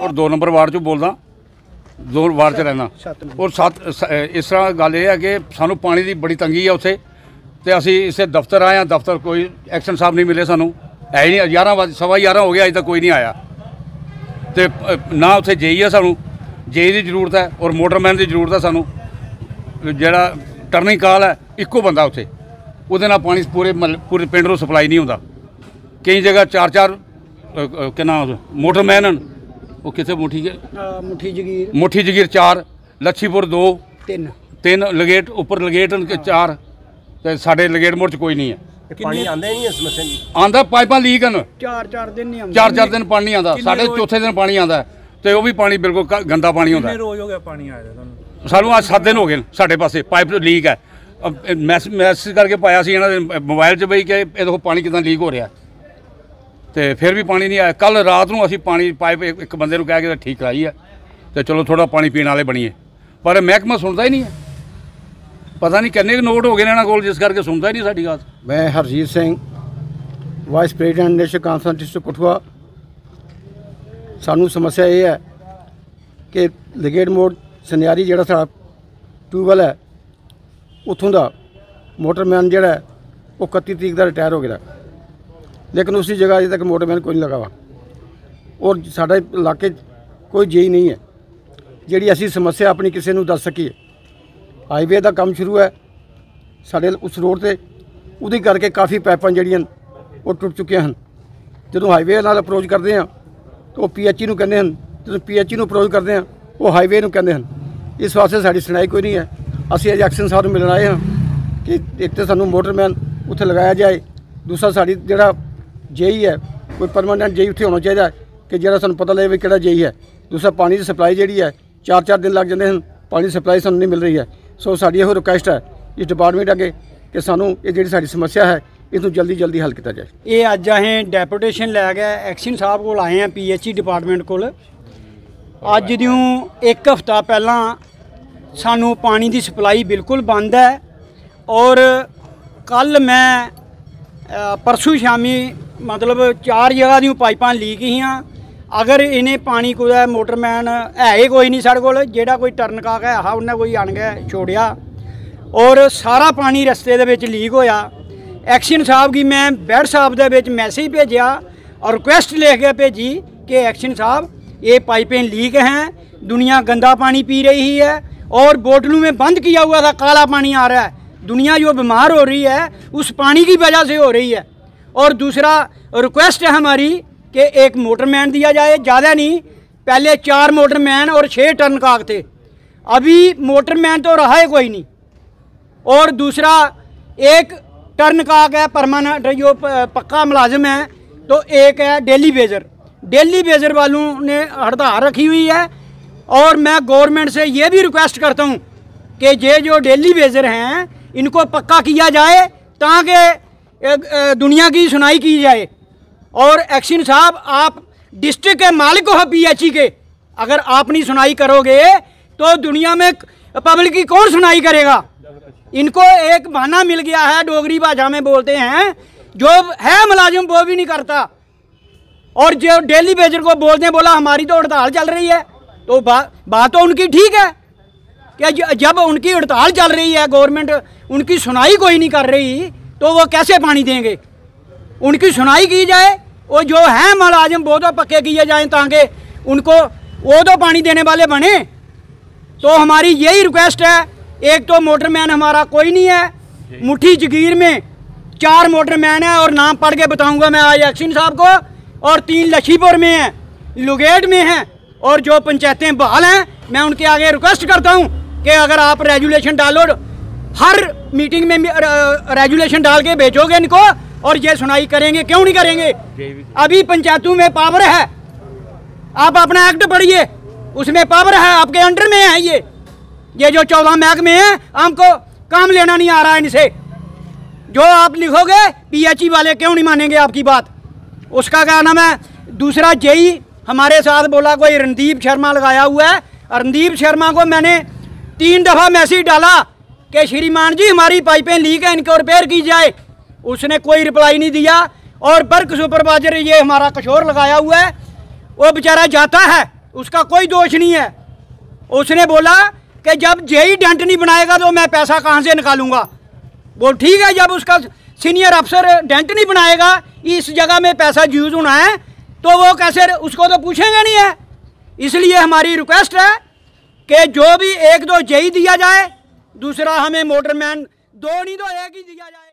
ਔਰ 2 number ward ਚੋਂ ਬੋਲਦਾ। ਦੋ ਵਾਰਡ ਚ ਰਹਿਣਾ ਔਰ ਸੱਤ ਇਸ ਤਰ੍ਹਾਂ ਗੱਲ ਇਹ ਹੈ ਕਿ ਸਾਨੂੰ ਪਾਣੀ ਦੀ ਬੜੀ ਤੰਗੀ ਹੈ ਉੱਥੇ। ਤੇ ਅਸੀਂ ਇਸੇ ਦਫ਼ਤਰ ਆਏ ਹਾਂ। ਦਫ਼ਤਰ ਕੋਈ ਐਕਸ਼ਨ ਸਾਹਿਬ ਨਹੀਂ ਮਿਲੇ ਸਾਨੂੰ। ਹੈ ਹੀ ਨਹੀਂ। 11 ਵਜੇ ਸਵਾ 11 ਹੋ ਗਿਆ। ਅਜੇ ਤੱਕ ਕੋਈ ਨਹੀਂ ਆਇਆ। ਤੇ ਨਾ ਉੱਥੇ ਜੇਈ ਹੈ ਸਾਨੂੰ। ਜੇਈ ਦੀ ਜ਼ਰੂਰਤ ਹੈ। ਔਰ ਮੋਟਰਮੈਨ ਦੀ ਜ਼ਰੂਰਤ ਹੈ ਸਾਨੂੰ। ਜਿਹੜਾ ਟਰਨਿੰਗ ਕਾਲ ਹੈ ਇੱਕੋ ਬੰਦਾ ਉੱਥੇ। ਉਹਦੇ ਨਾਲ ਪਾਣੀ ਪੂਰੇ ਮਹੱਲੇ- ਪੂਰੇ ਪਿੰਡ ਨੂੰ ਸਪਲਾਈ ਨਹੀਂ ਹੁੰਦਾ। ਕਈ ਜਗ੍ਹਾ ਚਾਰ ਚਾਰ ਕਿੰਨਾ ਮੋਟਰਮੈਨ ਹਨ। ਉਹ ਕਿੱਥੇ ਮੁੱਠੀ ਹੈ ਮੁੱਠੀ ਜਗੀਰ। ਮੁੱਠੀ ਜਗੀਰ 4 ਲੱਛੀਪੁਰ 2 ਤਿੰਨ। 3 ਲਗੇਟ ਉੱਪਰ ਲਗੇਟ 4 ਤੇ ਸਾਡੇ ਲਗੇਟ ਮੋੜ ਚ ਕੋਈ ਨਹੀਂ ਹੈ। ਪਾਣੀ ਆਂਦਾ ਹੀ ਨਹੀਂ ਇਸ ਸਮੱਸਿਆ ਦੀ ਆਂਦਾ ਪਾਈਪਾਂ ਲੀਕ ਹਨ। ਚਾਰ ਚਾਰ ਦਿਨ ਨਹੀਂ ਆਉਂਦੇ। ਚਾਰ ਚਾਰ ਦਿਨ ਪਾਣੀ ਨਹੀਂ ਆਂਦਾ ਸਾਡੇ ਚੌਥੇ ਦਿਨ ਪਾਣੀ ਆਂਦਾ ਹੈ, ਤੇ ਉਹ ਵੀ ਪਾਣੀ ਬਿਲਕੁਲ ਕ- ਗੰਦਾ ਪਾਣੀ ਹੁੰਦਾ ਹੈ। ਰੋਜ਼ ਹੋ ਗਿਆ ਪਾਣੀ ਆਇਆ ਤੁਹਾਨੂੰ? ਸਾਨੂੰ ਅੱਜ 7 ਦਿਨ ਹੋ ਗਏ ਨੇ ਸਾਡੇ ਪਾਸੇ। ਪਾਈਪ ਲੀਕ ਹੈ। ਮੈਸੇਜ ਮੈਸੇਜ ਕਰਕੇ ਪਾਇਆ ਸੀ ਇਹਨਾਂ ਦੇ ਮੋਬਾਈਲ 'ਚ ਬਈ ਕਿ ਇਹ ਦੇਖੋ ਪਾਣੀ ਕਿਦਾਂ ਲੀਕ ਹੋ ਰਿਹਾ। ਤੇ ਫਿਰ ਵੀ ਪਾਣੀ ਨਹੀਂ ਆਇਆ। ਕੱਲ ਰਾਤ ਨੂੰ ਅਸੀਂ ਪਾਣੀ ਪਾਈਪ ਇੱਕ ਬੰਦੇ ਨੂੰ ਕਹਿ ਕੇ ਠੀਕ ਕਰਾਈ ਹੈ ਤੇ ਚਲੋ ਥੋੜਾ ਪਾਣੀ ਪੀਣ ਵਾਲੇ ਬਣੀਏ। ਪਰ ਮਹਿਕਮਾ ਸੁਣਦਾ ਹੀ ਨਹੀਂ ਹੈ। ਪਤਾ ਨਹੀਂ ਕਿੰਨੇ ਕੁ ਨੋਟ ਹੋ ਗਏ ਨੇ ਇਹਨਾਂ ਕੋਲ, ਜਿਸ ਕਰਕੇ ਸੁਣਦਾ ਹੀ ਨਹੀਂ ਸਾਡੀ ਗੱਲ। ਮੈਂ Harjeet Singh vice president national conference district Kathua ਸਾਨੂੰ ਸਮੱਸਿਆ ਇਹ ਹੈ ਕਿ ਲਗੇਟ ਮੋੜ ਸਨਿਆਰੀ ਜਿਹੜਾ ਸਾਡਾ ਟਿਊਬਵੈੱਲ ਹੈ ਉੱਥੋਂ ਦਾ ਮੋਟਰਮੈਨ ਜਿਹੜਾ ਉਹ 31 ਤਰੀਕ ਦਾ ਰਿਟਾਇਰ ਹੋ ਗਿਆ। ਲੇਕਿਨ ਉਸੇ ਜਗ੍ਹਾ ਅਜੇ ਤੱਕ ਮੋਟਰਮੈਨ ਕੋਈ ਨਹੀਂ ਲਗਾ ਵਾ। ਔਰ ਸਾਡੇ ਇਲਾਕੇ 'ਚ ਕੋਈ ਜੇਈ ਨਹੀਂ ਹੈ। ਜਿਹੜੀ ਅਸੀਂ ਸਮੱਸਿਆ ਆਪਣੀ ਕਿਸੇ ਨੂੰ ਦੱਸ ਸਕੀਏ। ਹਾਈਵੇ ਦਾ ਕੰਮ ਸ਼ੁਰੂ ਹੈ। ਸਾਡੇ ਉਸ ਰੋਡ ਤੇ ਉਹਦੀ ਕਰਕੇ ਕਾਫੀ ਪਾਈਪਾਂ ਜਿਹੜੀਆਂ ਉਹ ਟੁੱਟ ਚੁੱਕੀਆਂ ਹਨ। ਜਦੋਂ ਹਾਈਵੇ ਨਾਲ ਅਪਰੋਚ ਕਰਦੇ ਆ ਤਾਂ ਉਹ ਪੀਐਚਈ ਨੂੰ ਕਹਿੰਦੇ ਹਨ। ਜਦੋਂ ਪੀਐਚਈ ਨੂੰ ਅਪਰੋਚ ਕਰਦੇ ਆ ਉਹ ਹਾਈਵੇ ਨੂੰ ਕਹਿੰਦੇ ਹਨ। ਇਸ ਵਾਸਤੇ ਸਾਡੀ ਸੁਣਾਈ ਕੋਈ ਨਹੀਂ ਹੈ। ਅਸੀਂ ਅੱਜ ਐਕਸ਼ਨ ਸਾਹਿਬ ਨੂੰ ਮਿਲਣ ਆਏ ਹਾਂ ਕਿ ਇੱਕ ਤਾਂ ਸਾਨੂੰ ਮੋਟਰਮੈਨ ਉੱਥੇ ਲਗਾਇਆ ਜਾਏ, ਦੂਸਰਾ ਸਾਡੀ ਜਿਹੜਾ ਜੇਈ ਹੈ, ਕੋਈ ਪਰਮਾਨੈਂਟ ਜੇਈ ਉੱਥੇ ਹੋਣਾ ਚਾਹੀਦਾ ਕਿ ਜਿਹੜਾ ਸਾਨੂੰ ਪਤਾ ਲੱਗੇ ਵੀ ਕਿਹੜਾ ਜੇਈ ਹੈ। ਦੂਸਰਾ ਪਾਣੀ ਦੀ ਸਪਲਾਈ ਜਿਹੜੀ ਹੈ ਚਾਰ ਚਾਰ ਦਿਨ ਲੱਗ ਜਾਂਦੇ ਹਨ, ਪਾਣੀ ਦੀ ਸਪਲਾਈ ਸਾਨੂੰ ਨਹੀਂ ਮਿਲ ਰਹੀ ਹੈ। ਸੋ ਸਾਡੀ ਇਹੋ ਰਿਕੁਐਸਟ ਹੈ ਇਸ ਡਿਪਾਰਟਮੈਂਟ ਅੱਗੇ ਕਿ ਸਾਨੂੰ ਇਹ ਜਿਹੜੀ ਸਾਡੀ ਸਮੱਸਿਆ ਹੈ, ਇਸ ਨੂੰ ਜਲਦੀ ਜਲਦੀ ਹੱਲ ਕੀਤਾ ਜਾਏ। ਇਹ ਅੱਜ ਅਸੀਂ ਡੈਪੂਟੇਸ਼ਨ ਲੈ ਕੇ ਐਕਸ਼ਨ ਸਾਹਿਬ ਕੋਲ ਆਏ ਆ ਪੀਐਚਈ ਡਿਪਾਰਟਮੈਂਟ ਕੋਲ। ਅੱਜ ਦਿਓ ਇੱਕ ਹਫਤਾ ਪਹਿਲਾਂ ਸਾਨੂੰ ਪਾਣੀ ਦੀ ਸਪਲਾਈ ਬਿਲਕੁਲ ਬੰਦ ਹੈ ਔਰ ਕੱਲ ਮੈਂ ਪਰਸੂ ਸ਼ਾਮੀ ਮਤਲਬ ਚਾਰ ਜਗ੍ਹਾ ਦੀਆਂ ਪਾਈਪਾਂ ਲੀਕ ਹੀਆਂ ਅਗਰ ਇਹਨੇ ਪਾਣੀ ਕੋਈ ਮੋਟਰਮੈਨ ਹੈ ਹੀ ਕੋਈ ਨਹੀਂ ਸਾਡੇ ਕੋਲ, ਜਿਹੜਾ ਕੋਈ ਟਰਨ ਕਾ ਗਿਆ ਹਾ ਉਹਨੇ ਕੋਈ ਆਣ ਗਿਆ ਛੋੜਿਆ। ਔਰ ਸਾਰਾ ਪਾਣੀ ਰਸਤੇ ਦੇ ਵਿੱਚ ਲੀਕ ਹੋਇਆ। ਐਕਸ਼ਨ ਸਾਹਿਬ ਕੀ ਮੈਂ ਬੈਠ ਸਾਹਿਬ ਦੇ ਵਿੱਚ ਮੈਸੇਜ ਭੇਜਿਆ ਔਰ ਰਿਕੁਐਸਟ ਲੈ ਕੇ ਭੇਜੀ ਕਿ ਐਕਸ਼ਨ ਸਾਹਿਬ, ਇਹ ਪਾਈਪਾਂ ਲੀਕ ਹੈ, ਦੁਨੀਆ ਗੰਦਾ ਪਾਣੀ ਪੀ ਰਹੀ ਹੈ और बोतलों में बंद किया हुआ था, काला पानी आ रहा है। दुनिया जो बीमार हो रही है, उस पानी की वजह से हो रही है। और दूसरा रिक्वेस्ट है हमारी कि एक मोटरमैन दिया जाए, ज़्यादा नहीं, पहले चार मोटरमैन और छः टन काग थे। अभी मोटरमैन तो रहा है, कोई नहीं। और दूसरा, एक टर्न काग है परमानेंट जो पक्का मुलाजिम है तो एक है डेली बेजर। डेली बेजर वालों ने हड़ताल रखी हुई है और मैं गवर्नमेंट से ये भी रिक्वेस्ट करता हूँ कि ये जो डेली बेजर हैं, इनको पक्का किया जाए ताकि दुनिया की सुनाई की जाए। और एक्शन साहब, आप डिस्ट्रिक्ट के मालिक हो पीएचई के। अगर आप नहीं सुनाई करोगे तो दुनिया में पब्लिक की कौन सुनाई करेगा? इनको एक बहाना मिल गया है, डोगरी भाषा में बोलते हैं, जो है मुलाजिम, वो भी नहीं करता। और जो डेली बेजर को बोलते हैं, बोला, हमारी तो हड़ताल चल रही है। तो बा, बात तो उनकी ठीक है। कि ज- जब उनकी हड़ताल चल रही है गवर्नमेंट उनकी सुनाई कोई नहीं कर रही तो वो कैसे पानी देंगे? उनकी सुनाई की जाए वो जो है मुलाजिम वो तो पक्के किए जाएँ ताकि उनको वो तो पानी देने वाले बने। तो हमारी यही रिक्वेस्ट है एक तो मोटरमैन हमारा कोई नहीं है मुट्ठी जगीर में चार मोटरमैन है और नाम पढ़ के बताऊँगा मैं आज एक्शन साहब को और तीन लछीपुर में है लुगेट में है और जो पंचायतें बहाल हैं, मैं उनके आगे रिक्वेस्ट करता हूँ कि अगर आप रेजुलेशन डालो, हर मीटिंग में रेजुलेशन डाल के भेजोगे इनको और ये सुनाई करेंगे, क्यों नहीं करेंगे? अभी पंचायतों में पावर है। आप अपना एक्ट पढ़िए। उसमें पावर है, आपके अंडर में है ये। ये जो चौदह महकमे हैं हमको काम लेना नहीं आ रहा है इनसे। जो आप लिखोगे पीएचई वाले क्यों नहीं मानेंगे आपकी बात? उसका क्या नाम है? दूसरा जेई हमारे साथ बोला, कोई रणदीप शर्मा लगाया हुआ है। रणदीप शर्मा को मैंने तीन दफ़ा मैसेज डाला कि, श्रीमान जी, हमारी पाइपें लीक हैं, इनको रिपेयर की जाए। उसने कोई रिप्लाई नहीं दिया। और बर्क सुपरवाइजर ये हमारा कशोर लगाया हुआ है। वो बेचारा जाता है, उसका कोई दोष नहीं है। उसने बोला कि, जब जेई डेंट नहीं बनाएगा तो मैं पैसा कहाँ से निकालूँगा? वो ठीक है, जब उसका सीनियर अफसर डेंट नहीं बनाएगा, इस जगह में पैसा यूज़ होना है तो वो कैसे उसको तो पूछेंगे नहीं है। इसलिए हमारी रिक्वेस्ट है कि जो भी एक दो जेई दिया जाए, दूसरा हमें मोटरमैन दो नहीं तो एक ही दिया जाए।